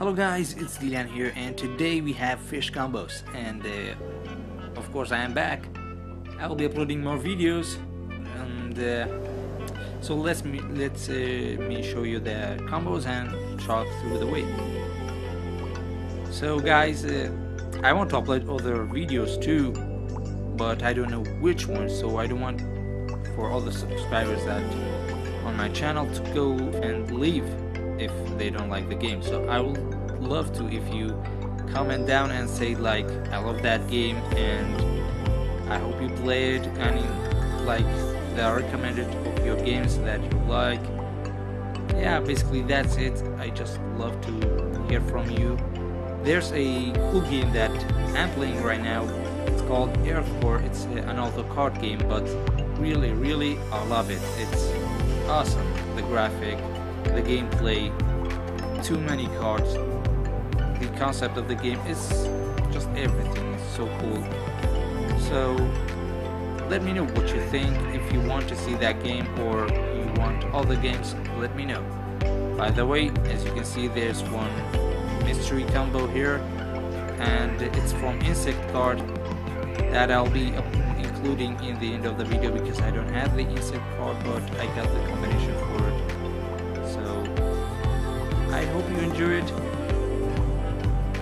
Hello guys, it's Dylan here and today we have fish combos and uh, of course I am back. I will be uploading more videos and uh, so let's me let's uh, me show you the combos and talk through the way. So guys, uh, I want to upload other videos too, but I don't know which ones. So I don't want for all the subscribers that on my channel to go and leave if they don't like the game. So I would love to if you comment down and say like I love that game and I hope you play it and like the recommended of your games that you like. Yeah, basically that's it. I just love to hear from you. There's a cool game that I'm playing right now. It's called Air Earthcore. It's an auto card game, but really, really, I love it. It's awesome. The graphic, the gameplay, too many cards. The concept of the game is just everything. It's so cool. So let me know what you think. If you want to see that game or you want other games, let me know. By the way, as you can see, there's one mystery combo here, and it's from Insect Card that I'll be including in the end of the video because I don't have the Insect card, but I got the combination for it. So I hope you enjoy it.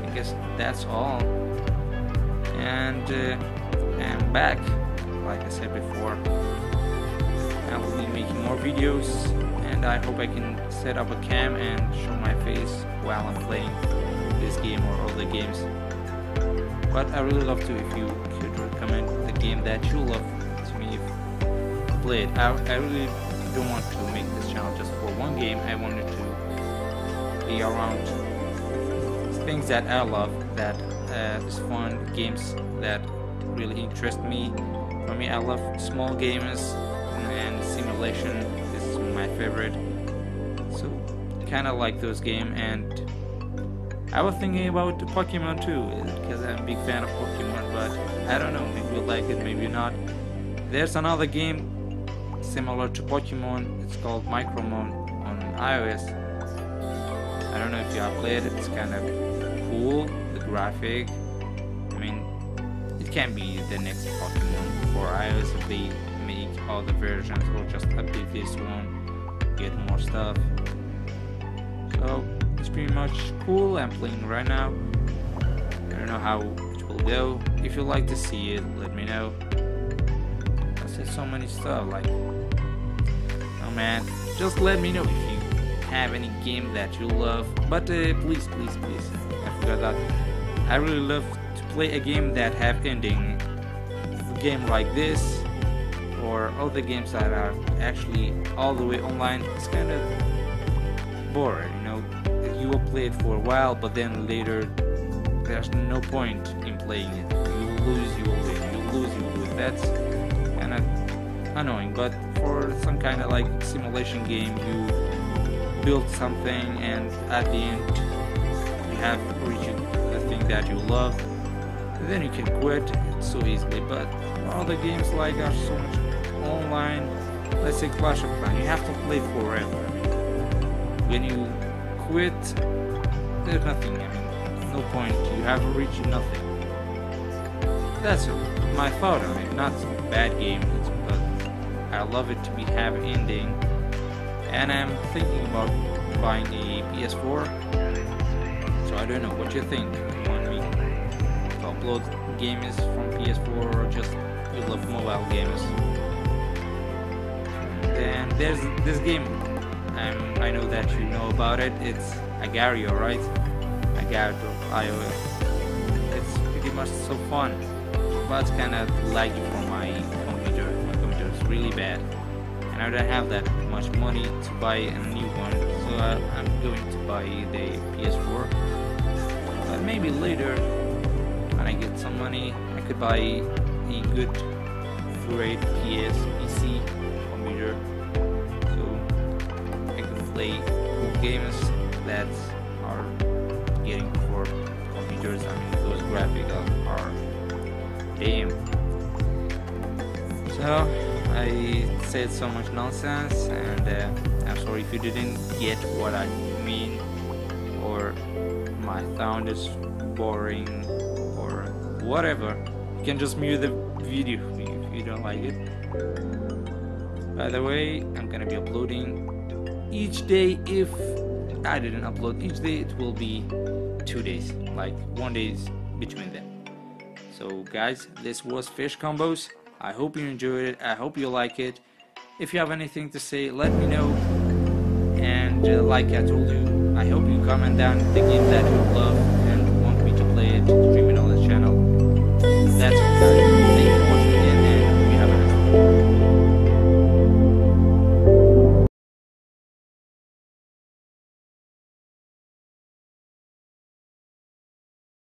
I guess that's all. And uh, I'm back, like I said before. I will be making more videos, and I hope I can set up a cam and show my face while I'm playing this game or other games. But I really love to if you could recommend the game that you love to me play it. I, I really don't want to make this channel just for one game. I wanted to be around things that I love, that uh, is fun, games that really interest me. For me, I love small games and simulation is my favorite. So, kind of like those games and I was thinking about Pokemon too, because I'm a big fan of Pokemon, but I don't know, maybe you like it, maybe not. There's another game similar to Pokemon, it's called Micromon on iOS. I don't know if you have played it, it's kind of cool, the graphic. I mean, it can be the next Pokemon for iOS if they make the versions or just update this one, get more stuff. So, it's pretty much cool. I'm playing right now. I don't know how it will go. If you like to see it, let me know. Said so many stuff like, oh man, just let me know if you have any game that you love. But uh, please, please, please, I forgot that. I really love to play a game that have ending. A game like this or other games that are actually all the way online. It's kind of boring, you know you will play it for a while, but then later there's no point in playing it. You lose, you will win. You lose, you will. That's annoying. But for some kind of like simulation game, you build something, and at the end you have reached the thing that you love. Then you can quit so easily. But other games like are so much online. Let's say Clash of Clans, you have to play forever. When you quit, there's nothing. I mean, no point. You have reached nothing. That's my thought on it. Not bad game, I love it to be have ending. And I'm thinking about buying a PS4. So I don't know what you think. You want me to upload games from PS4 or just you love mobile games? And there's this game um, I know that you know about it. It's Agar.io, right? Agar.io. IOS. It's pretty much so fun, but it's kind of laggy for really bad, and I don't have that much money to buy a new one, so I, I'm going to buy the PS4. But maybe later, when I get some money, I could buy a good, great PS PC computer so I could play games that are getting for computers. I mean, those graphics are damn. So I said so much nonsense, and uh, I'm sorry if you didn't get what I mean, or my sound is boring or whatever. You can just mute the video if you don't like it. By the way I'm gonna be uploading each day. If I didn't upload each day it will be two days like one days between them. So guys this was fish combos I hope you enjoyed it. I hope you like it. If you have anything to say, let me know. And uh, like I told you, I hope you comment down the game that you love and want me to play it, stream it on this channel. That's all.